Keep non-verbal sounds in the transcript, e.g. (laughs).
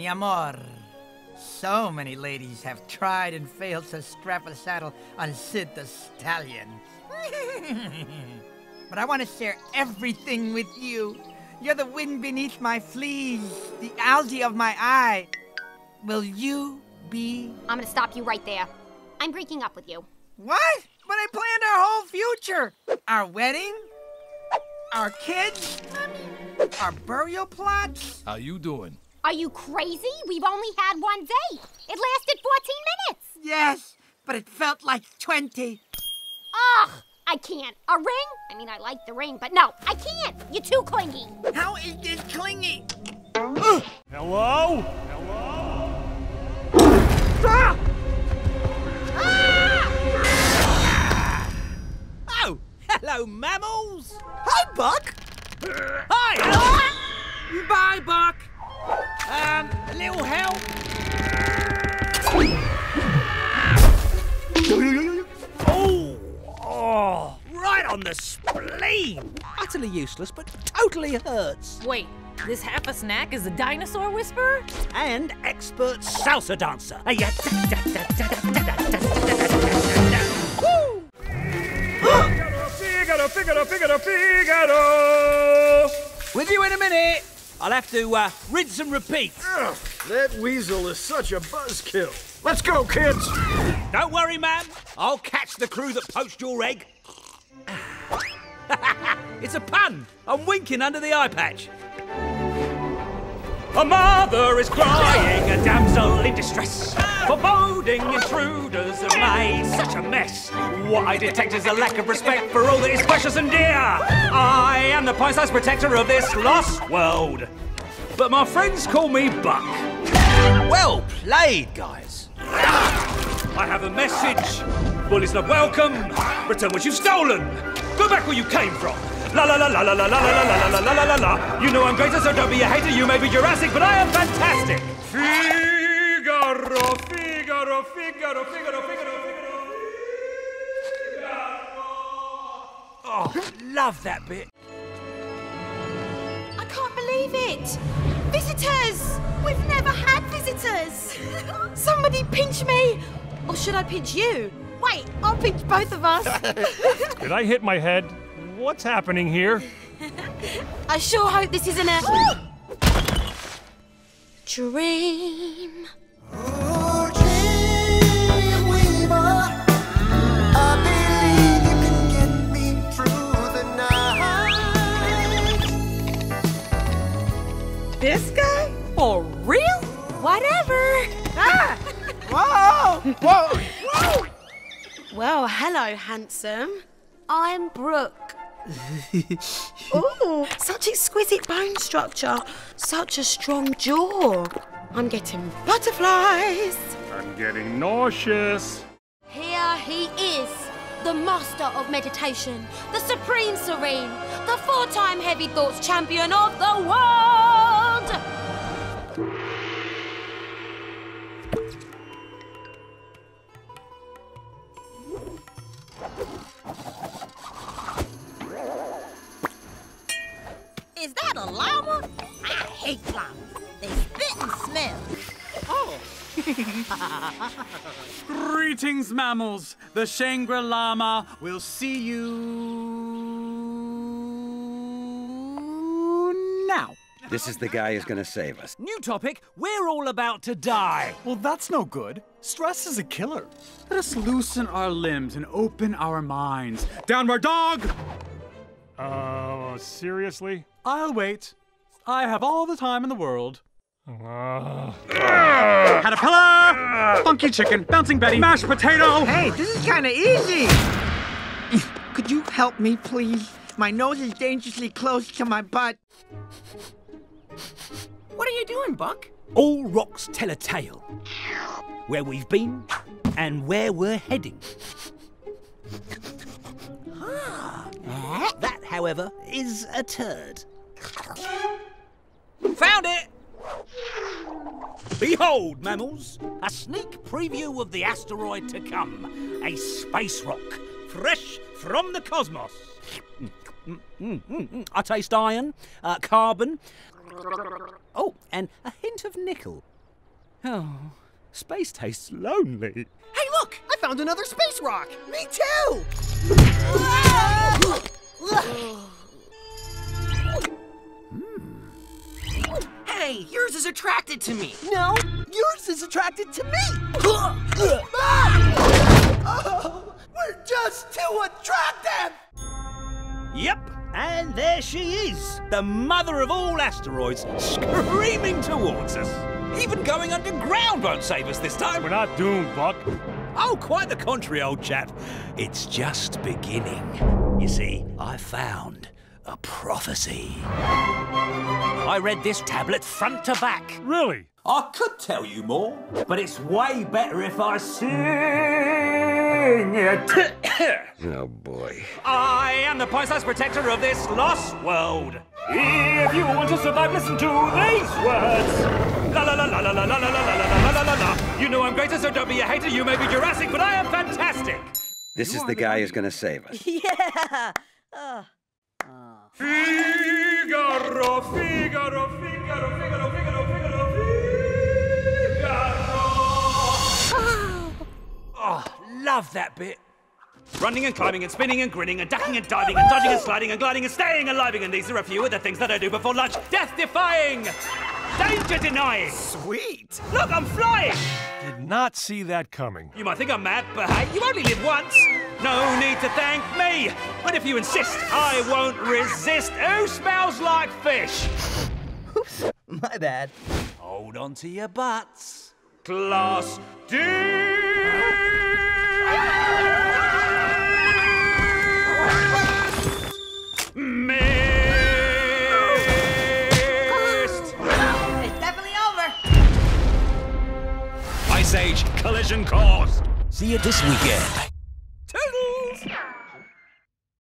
Mi amor. So many ladies have tried and failed to strap a saddle on Sid the Stallion. (laughs) but I want to share everything with you. You're the wind beneath my fleas, the algae of my eye. Will you be. I'm gonna stop you right there. I'm breaking up with you. What? But I planned our whole future. Our wedding? Our kids? Our burial plots? How you doing? Are you crazy? We've only had one date. It lasted 14 minutes. Yes, but it felt like 20. Ugh, I can't. A ring? I mean, I like the ring, but no, I can't. You're too clingy. How is this clingy? Hello? Hello? Ah! Oh, hello, mammals. Hi, Buck. Hi. Bye, Buck. Um, a little help. Oh, oh, right on the spleen. Utterly useless, but totally hurts. Wait, this half a snack is a dinosaur whisperer? And expert salsa dancer. Yeah. Figaro, Figaro, Figaro, Figaro! With you in a minute. I'll have to uh, rinse and repeat. Ugh, that weasel is such a buzzkill. Let's go, kids. Don't worry, ma'am. I'll catch the crew that poached your egg. (laughs) it's a pun. I'm winking under the eye patch. A mother is crying, a damsel in distress. Foreboding intruders have made such a mess. What I detect is a lack of respect for all that is precious and dear. I am the pint-sized protector of this lost world. But my friends call me Buck. Well played, guys. I have a message. Bully's not welcome. Return what you've stolen. Go back where you came from. La la la la la la la la la la la la la la. You know I'm greater, so don't be a hater. You may be Jurassic, but I am fantastic. Figaro, Figaro, Figaro, Figaro, Figaro, Oh, love that bit. I can't believe it! Visitors! We've never had visitors! (laughs) Somebody pinch me! Or should I pinch you? Wait, I'll pinch both of us. (laughs) Did I hit my head? What's happening here? I sure hope this isn't a (gasps) dream. Whoa! Whoa! Whoa! Well, hello, handsome. I'm Brooke. (laughs) Ooh, such exquisite bone structure, such a strong jaw. I'm getting butterflies. I'm getting nauseous. Here he is, the master of meditation, the supreme serene, the four time heavy thoughts champion of the world! Hate llamas. They spit and smell. Oh. (laughs) Greetings, mammals. The Shangri Llama will see you now. This is the guy who's gonna save us. New topic. We're all about to die. Well, that's no good. Stress is a killer. Let us loosen our limbs and open our minds. Downward dog! Uh, seriously? I'll wait. I have all the time in the world. Uh, Caterpillar! Funky chicken, bouncing Betty, mashed potato! Hey, this is kind of easy. Could you help me, please? My nose is dangerously close to my butt. What are you doing, Buck? All rocks tell a tale. Where we've been and where we're heading. Ah, that, however, is a turd. Found it! Behold, mammals, a sneak preview of the asteroid to come. A space rock, fresh from the cosmos. I taste iron, uh, carbon, Oh, and a hint of nickel. Oh, space tastes lonely. Hey, look! I found another space rock! Me too! Is attracted to me. No, yours is attracted to me. oh, (laughs) we're just too attractive. Yep, and there she is, the mother of all asteroids, screaming towards us. Even going underground won't save us this time. We're not doomed, Buck. Oh, quite the contrary, old chap. It's just beginning. You see, I found a prophecy. I read this tablet front to back. Really? I could tell you more, but it's way better if I sing it. Oh boy. I am the priceless protector of this lost world. If you want to survive, listen to these words. La la la la la la la la la la la la la la. You know I'm greater, so don't be a hater. You may be Jurassic, but I am fantastic. This is the guy who's gonna save us. Yeah. Uh. Figaro, Figaro, Figaro, Figaro, Figaro, Figaro, Figaro. Oh, love that bit. Running and climbing and spinning and grinning and ducking and diving and dodging and sliding and gliding and staying alive. And these are a few of the things that I do before lunch. Death defying! Danger denying! Sweet! Look, I'm flying! Did not see that coming. You might think I'm mad, but hey, you only live once. No need to thank me. But if you insist, I won't resist. Who smells like fish? Oops, my bad. Hold on to your butts. Class D! Collision course. See you this weekend.